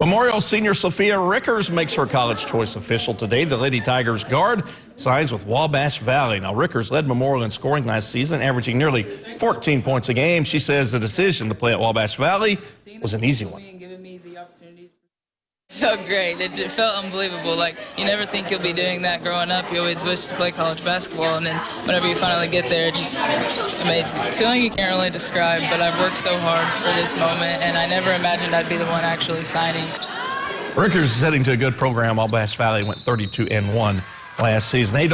Memorial senior Sophia Rieckers makes her college choice official today. The Lady Tigers guard signs with Wabash Valley. Now, Rieckers led Memorial in scoring last season, averaging nearly 14 points a game. She says the decision to play at Wabash Valley was an easy one. Felt great. It, it, felt unbelievable. Like you never think you'll be doing that growing up. You always wish to play college basketball, and then whenever you finally get there, it just it's amazing. It's a feeling you can't really describe. But I've worked so hard for this moment, and I never imagined I'd be the one actually signing. Rieckers is heading to a good program. Wabash Valley went 32 and one last season. They